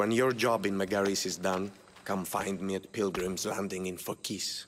When your job in Megaris is done, come find me at Pilgrim's Landing in Phokis.